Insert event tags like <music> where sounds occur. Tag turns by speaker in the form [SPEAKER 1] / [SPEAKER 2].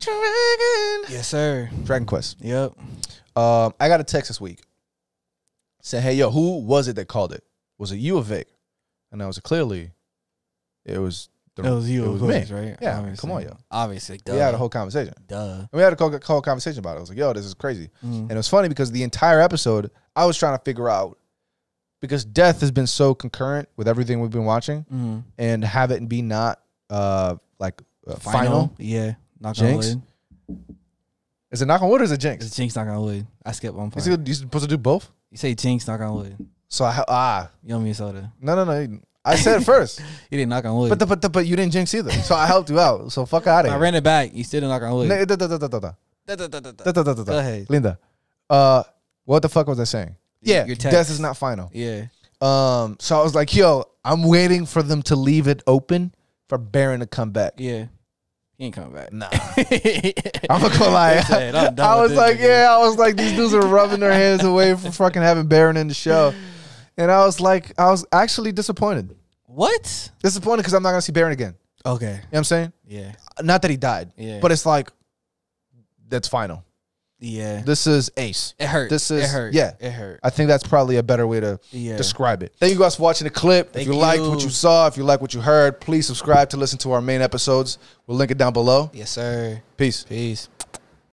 [SPEAKER 1] Dragon.
[SPEAKER 2] Yes, sir.
[SPEAKER 1] Dragon Quest.
[SPEAKER 2] Yep.
[SPEAKER 1] Um, I got a text this week. Said, "Hey, yo, who was it that called it? Was it you or Vic?" And I was clearly, it was. The,
[SPEAKER 2] It was you,
[SPEAKER 1] It was
[SPEAKER 2] course,
[SPEAKER 1] me.
[SPEAKER 2] right?
[SPEAKER 1] Yeah,
[SPEAKER 2] Obviously.
[SPEAKER 1] come on, yo.
[SPEAKER 2] Obviously, duh.
[SPEAKER 1] We had a whole conversation.
[SPEAKER 2] duh.
[SPEAKER 1] And we had a whole, whole conversation about it. I was like, "Yo, this is crazy."
[SPEAKER 2] Mm.
[SPEAKER 1] And it was funny because the entire episode, I was trying to figure out because death has been so concurrent with everything we've been watching,
[SPEAKER 2] Mm.
[SPEAKER 1] and have it be not uh like uh, final.
[SPEAKER 2] Yeah. Knock
[SPEAKER 1] Jinx?
[SPEAKER 2] on wood.
[SPEAKER 1] Is it knock on wood or is it jinx?
[SPEAKER 2] It's jinx, knock on wood. I skipped one
[SPEAKER 1] Is
[SPEAKER 2] part.
[SPEAKER 1] you supposed to do both?
[SPEAKER 2] You say jinx, knock on wood.
[SPEAKER 1] So I ah
[SPEAKER 2] You owe soda.
[SPEAKER 1] no no no. I said it first, <laughs>
[SPEAKER 2] You didn't knock on wood.
[SPEAKER 1] but the, but the, but you didn't jinx either. So I helped you out. So fuck out of
[SPEAKER 2] I
[SPEAKER 1] here.
[SPEAKER 2] ran it back. You still didn't knock on wood.
[SPEAKER 1] Ne- da- da- da- da- da- da.
[SPEAKER 2] Da, da, da, da,
[SPEAKER 1] Da-
[SPEAKER 2] da.
[SPEAKER 1] da- da- da-
[SPEAKER 2] Go
[SPEAKER 1] da.
[SPEAKER 2] ahead.
[SPEAKER 1] Linda, uh, what the fuck was I saying? Yeah,
[SPEAKER 2] Your
[SPEAKER 1] death
[SPEAKER 2] text.
[SPEAKER 1] is not final.
[SPEAKER 2] Yeah.
[SPEAKER 1] Um, so I was like, yo, I'm waiting for them to leave it open for Baran to come back.
[SPEAKER 2] Yeah. He ain't coming back.
[SPEAKER 1] Nah. <laughs>
[SPEAKER 2] I'm
[SPEAKER 1] gonna lie.
[SPEAKER 2] Said, I'm done
[SPEAKER 1] I was like,
[SPEAKER 2] nigga.
[SPEAKER 1] yeah, I was like, these dudes are rubbing their hands away from <laughs> fucking having Baran in the show. And I was like, I was actually disappointed.
[SPEAKER 2] What?
[SPEAKER 1] Disappointed because I'm not gonna see Baran again.
[SPEAKER 2] Okay.
[SPEAKER 1] You know what I'm saying?
[SPEAKER 2] Yeah.
[SPEAKER 1] Not that he died,
[SPEAKER 2] Yeah.
[SPEAKER 1] but it's like that's final.
[SPEAKER 2] Yeah.
[SPEAKER 1] This is ace.
[SPEAKER 2] It hurt.
[SPEAKER 1] This is
[SPEAKER 2] it hurt.
[SPEAKER 1] yeah.
[SPEAKER 2] It hurt.
[SPEAKER 1] I think that's probably a better way to
[SPEAKER 2] Yeah.
[SPEAKER 1] describe it. Thank you guys for watching the clip.
[SPEAKER 2] Thank
[SPEAKER 1] if you, liked what you saw, if you like what you heard, please subscribe to listen to our main episodes. We'll link it down below.
[SPEAKER 2] Yes, sir.
[SPEAKER 1] Peace.
[SPEAKER 2] Peace.